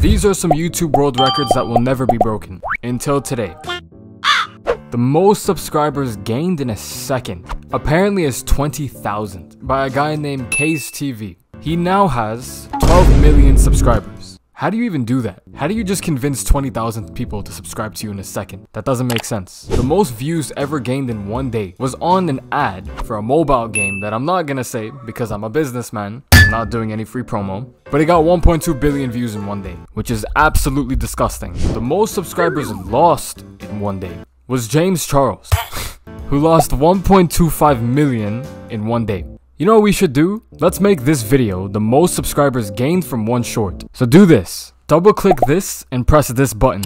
These are some YouTube world records that will never be broken. Until today. The most subscribers gained in a second apparently is 20,000 by a guy named Case TV. He now has 12 million subscribers. How do you even do that? How do you just convince 20,000 people to subscribe to you in a second? That doesn't make sense. The most views ever gained in one day was on an ad for a mobile game that I'm not gonna say because I'm a businessman, Not doing any free promo. But it got 1.2 billion views in one day, which is absolutely disgusting. The most subscribers lost in one day was James Charles, who lost 1.25 million in one day. You know what we should do? Let's make this video the most subscribers gained from one short. So do this. Double click this and press this button.